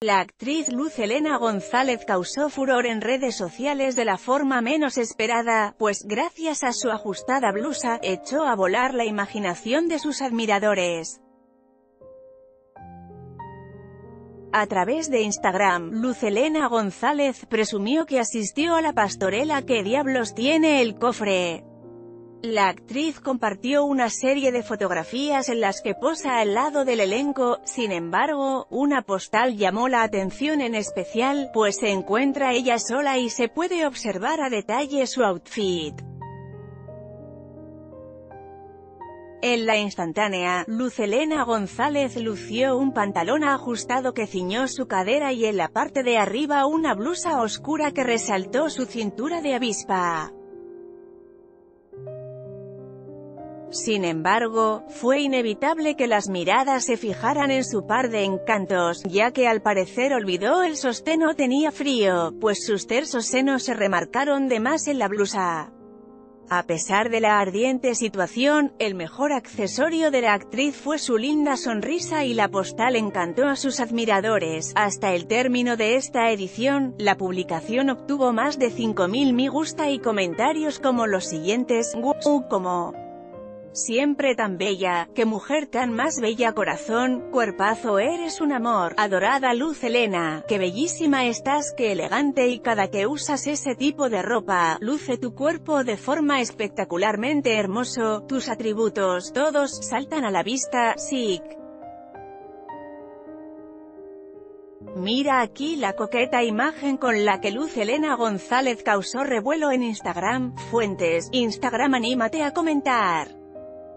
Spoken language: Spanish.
La actriz Luz Helena González causó furor en redes sociales de la forma menos esperada, pues gracias a su ajustada blusa, echó a volar la imaginación de sus admiradores. A través de Instagram, Luz Helena González presumió que asistió a la pastorela que diablos tiene el cofre. La actriz compartió una serie de fotografías en las que posa al lado del elenco, sin embargo, una postal llamó la atención en especial, pues se encuentra ella sola y se puede observar a detalle su outfit. En la instantánea, Luz Helena González lució un pantalón ajustado que ciñó su cadera y en la parte de arriba una blusa oscura que resaltó su cintura de avispa. Sin embargo, fue inevitable que las miradas se fijaran en su par de encantos, ya que al parecer olvidó el sostén o tenía frío, pues sus tersos senos se remarcaron de más en la blusa. A pesar de la ardiente situación, el mejor accesorio de la actriz fue su linda sonrisa y la postal encantó a sus admiradores. Hasta el término de esta edición, la publicación obtuvo más de 5.000 me gusta y comentarios como los siguientes, como Siempre tan bella, que mujer tan más bella corazón, cuerpazo eres un amor, adorada luz Helena, que bellísima estás, que elegante y cada que usas ese tipo de ropa, luce tu cuerpo de forma espectacularmente hermoso, tus atributos, todos, saltan a la vista, sic. Mira aquí la coqueta imagen con la que Luz Helena González causó revuelo en Instagram, fuentes, Instagram anímate a comentar.